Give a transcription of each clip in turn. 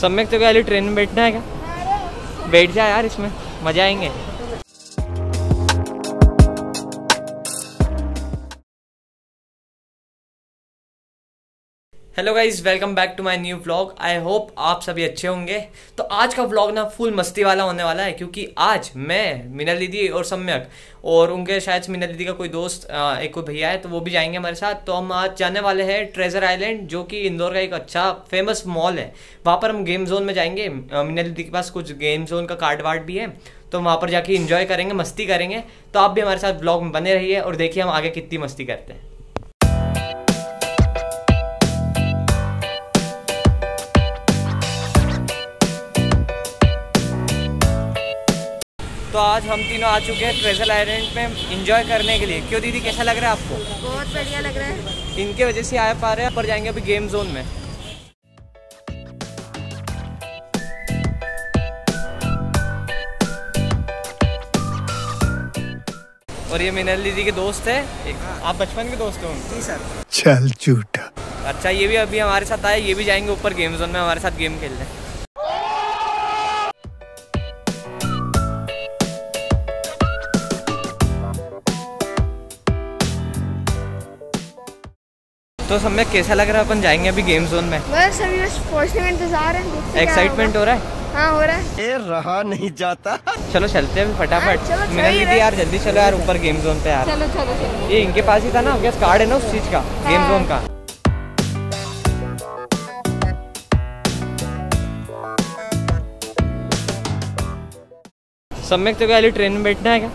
सम्यक तो क्या ट्रेन में बैठना है क्या? बैठ जाए यार इसमें मज़ा आएँगे। Hello guys welcome back to my new vlog I hope आप सभी अच्छे होंगे। तो आज का व्लॉग ना फुल मस्ती वाला होने वाला है, क्योंकि आज मैं मिनल दीदी और सम्यक और उनके शायद से मिनल दीदी का कोई दोस्त एक कोई भैया है तो वो भी जाएँगे हमारे साथ। तो हम आज जाने वाले हैं ट्रेजर आइलैंड जो कि इंदौर का एक अच्छा फ़ेमस मॉल है। वहाँ पर हम गेम जोन में जाएँगे। मिनल दीदी के पास कुछ गेम जोन का कार्ड वार्ड भी है तो वहाँ पर जाके इंजॉय करेंगे, मस्ती करेंगे। तो आप भी हमारे साथ ब्लॉग में बने रहिए और देखिए हम आगे कितनी मस्ती करते हैं। तो आज हम तीनों आ चुके हैं ट्रेजल आइलैंड में इंजॉय करने के लिए। क्यों दीदी कैसा लग रहा है आपको? बहुत बढ़िया लग रहा है। इनके वजह से आ पा रहे हैं पर जाएँगे अभी गेम जोन में। और ये मिनल दीदी के दोस्त है। एक आप बचपन के दोस्त हो जी सर। चल झूठा। अच्छा ये भी अभी हमारे साथ आए ये भी जाएँगे ऊपर गेम जोन में हमारे साथ गेम खेलने। तो समय कैसा लग रहा है? अपन जाएँगे अभी गेम जोन में। बस अभी बस पहुँचने का इंतज़ार है। एक्साइटमेंट हो रहा है? हाँ हो रहा है। ए रहा नहीं जाता। चलो चलते हैं अभी हाँ, फटाफट चल मिनल दीदी यार जल्दी चलो यार ऊपर गेम जोन पे यार। चलो चलो चलो। ये इनके पास ही था ना गैस कार्ड है ना उस चीज़ का गेम हाँ। जोन का। सम्यक तो वाली ट्रेन में बैठना है क्या?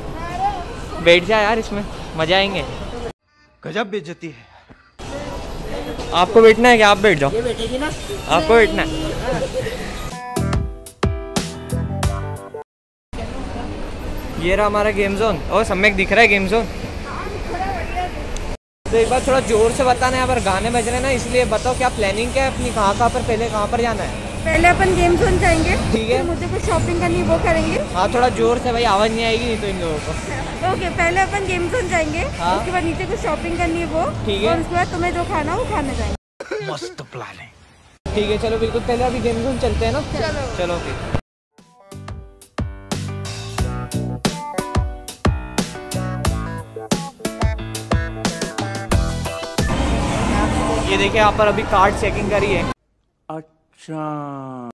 बैठ जा यार इसमें मज़ा आएँगे। गजब बेइज्जती है। आपको बैठना है क्या आप बैठ जाओ? ये बैठेगी ना? आपको बैठना है। ये रहा हमारा गेम जोन और सम्यक दिख रहा है गेम जोन तो एक बार थोड़ा ज़ोर से बताना है यहाँ पर गाने बज रहे हैं ना इसलिए बताओ क्या प्लानिंग क्या है अपनी? कहाँ कहाँ पर पहले कहाँ पर जाना है? पहले अपन गेम जोन जाएँगे ठीक है। मुझे कुछ शॉपिंग करनी है वो करेंगे हाँ थोड़ा ज़ोर से भाई आवाज़ नहीं आएगी नहीं तो इन लोगों को ओके पहले अपन गेम जोन जाएँगे हाँ। उसके बाद नीचे कुछ शॉपिंग करनी है वो ठीक है। और उसके बाद तुम्हें जो खाना हो वो खाने जाएँगे मस्त प्लान है ठीक है चलो बिल्कुल पहले अभी गेम जोन चलते हैं ना चलो। चलो फिर ये देखिए यहाँ पर अभी कार्ड चेकिंग करी है 上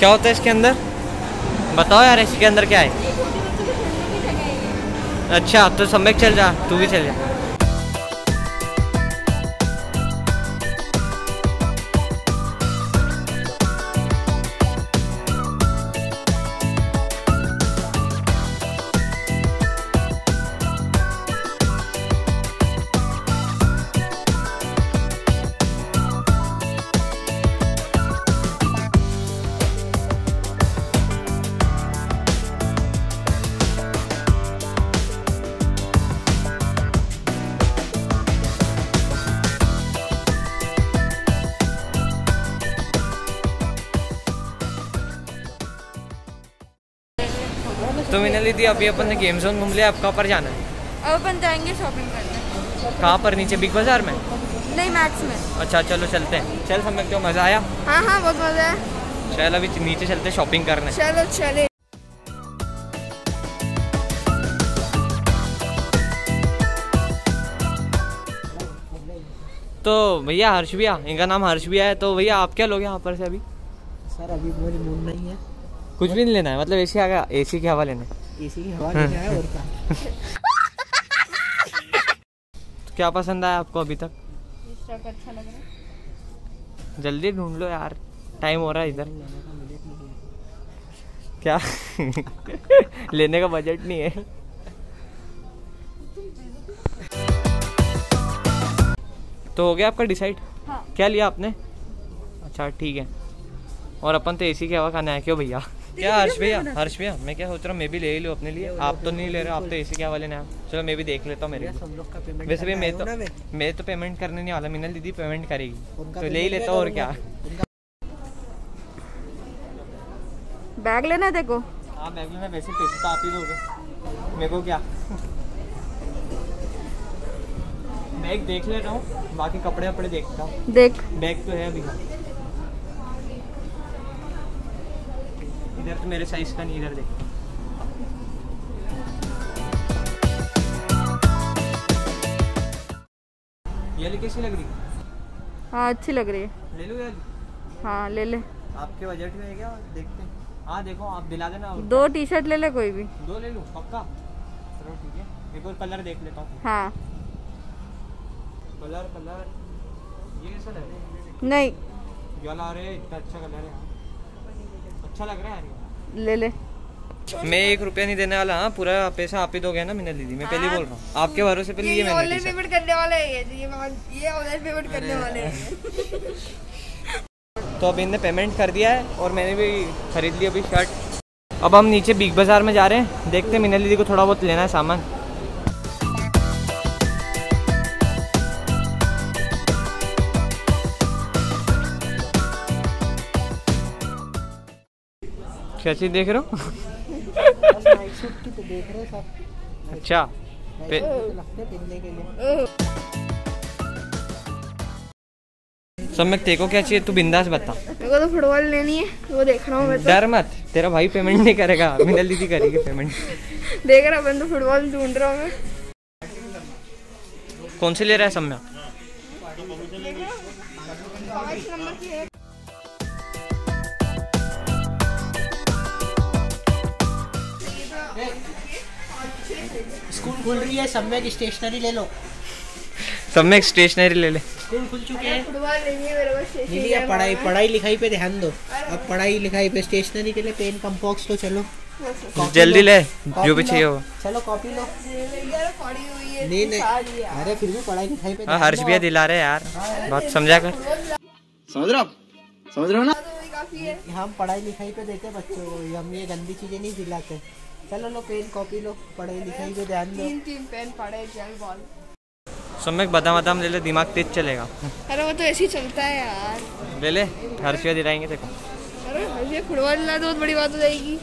क्या होता है इसके अंदर? बताओ यार, इसके अंदर क्या है? अच्छा तो सम्यक चल जा तू भी चल जा। तो मैंने ली थी अभी अपन ने गेम जोन घूम लिया अब कहाँ पर जाना है? अब अपन जाएँगे शॉपिंग करने। कहाँ पर? नीचे बिग बाज़ार में? नहीं मैक्स में। अच्छा चलो चलते हैं। चल समझ तो मज़ा आया। हाँ हाँ बहुत मज़ा है चल अभी नीचे चलते शॉपिंग करने। चलो चले। तो भैया हर्ष भैया इनका नाम हर्ष भैया है तो भैया आप क्या लोगे यहाँ पर से अभी? सर अभी मेरी मूड नहीं है। कुछ भी नहीं लेना है मतलब एसी आ गया एसी की हवा लेना। लेने एसी की हवा लेना है और क्या क्या पसंद आया आपको अभी तक? अच्छा लग रहा है। जल्दी ढूंढ लो यार टाइम हो रहा है इधर। क्या? लेने का बजट नहीं है। तो हो गया आपका डिसाइड हाँ। क्या लिया आपने? अच्छा ठीक है। और अपन तो एसी की हवा खाने आए क्यों भैया? क्या हर्ष भैया? हर्ष भैया मैं क्या सोच रहा हूँ मैं भी ले ही लूँ अपने लिए। आप तो नहीं ले रहे आप तो एसी की वाले आए चलो मैं भी देख लेता हूँ मेरे लिए सब लोग का पेमेंट वैसे भी मैं तो मैं तो पेमेंट करने नहीं वाला मिनल दीदी पेमेंट करेगी। तो ले ही लेता हूँ और क्या? बैग लेना है देखो। हाँ बैग लेना वैसे पैसे तो आप ही दोगे। मेरे को क्या? बैग देख ले रहा हूँ बाकी कपड़े वपड़े देखता हूँ। देख। बैग तो है अभी। इधर तो मेरे साइज़ का नहीं इधर देख। ये वाली कैसी लग रही? हाँ अच्छी लग रही है। ले लो ये वाली। हाँ ले ले। आपके बजट में है क्या? देखते हैं। हाँ देखो आप दिला देना दो टी शर्ट ले ले कोई भी। दो ले लूँ पक्का? चलो ठीक है। एक और कलर देख लेता हूँ। हाँ। कलर कलर ये कैसा लग रहा है? नहीं। ये वाला अरे इतना अच्छा कलर है। अच्छा लग रहा है यार। ले ले। मैं एक रुपया नहीं देने वाला हाँ पूरा पैसा आप ही दोगे ना मैंने दीदी मैं पहले बोल रहा हूँ। आपके भरोसे पे लिए मैंने ऑनलाइन पेमेंट करने वाले हैं ये ये ये ऑनलाइन पेमेंट करने वाले हैं। तो अब इनने पेमेंट कर दिया है और मैंने भी खरीद लिया अभी शर्ट अब हम नीचे बिग बाज़ार में जा रहे हैं। देखते हैं मिनल दीदी को थोड़ा बहुत लेना है सामान। क्या चीज़ देख रहे हो? की अच्छा के सब में तेको क्या चाहिए? तू बिंदास बता। मेरे को तो फुटबॉल लेनी है वो देख रहा हूँ मैं तो। डर मत तेरा भाई पेमेंट नहीं करेगा। मिनल दीदी करेगी पेमेंट देख रहा मैं तो फुटबॉल ढूंढ रहा हूँ मैं। कौन सी ले रहा है सम्या स्कूल खुल रही है सब में स्टेशनरी ले लो। सम्यक स्टेशनरी ले ले। स्कूल खुल चुके हैं। फुटबॉल लेनी है मेरे को पढ़ाई पढ़ाई लिखाई पे ध्यान दो। अब पढ़ाई लिखाई पे स्टेशनरी के लिए पेन कंपॉक्स लो चलो। जल्दी ले। जो भी चाहिए हो। चलो कॉपी लो। पड़ी हुई है नहीं नहीं। अरे फिर भी पढ़ाई लिखाई पे हाँ हर्ष भैया दिला रहे हैं यार। बात समझा कर। समझ रहे हो समझ रहे हो ना? हम पढ़ाई लिखाई पे देते हैं बच्चों को। हम ये गंदी चीज़ें नहीं दिलाते। चलो लो पेन कॉपी लो पढ़ाई लिखाई पे ध्यान दो तीन तीन पेन पड़े जेल बॉल। सम्यक बादाम बादाम ले ले दिमाग तेज चलेगा। अरे वो तो ऐसे ही चलता है यार। ले ले हर्ष भैया दिलाएँगे देखो अरे मुझे फुटबॉल दिला तो बहुत बड़ी बात हो जाएगी।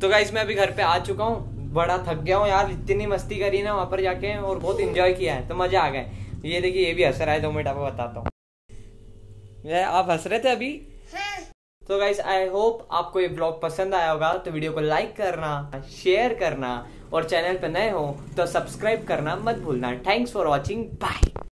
तो गाइस मैं अभी घर पे आ चुका हूँ। बड़ा थक गया हूँ यार इतनी मस्ती करी ना वहाँ पर जाके और बहुत इंजॉय किया है तो मज़ा आ गया ये देखिए, ये भी हंस रहा है दो मिनट आपको बताता हूँ। आप हंस रहे थे अभी? तो गाइज़ आई होप आपको ये ब्लॉग पसंद आया होगा तो वीडियो को लाइक करना शेयर करना, और चैनल पर नए हो तो सब्सक्राइब करना मत भूलना। Thanks for watching bye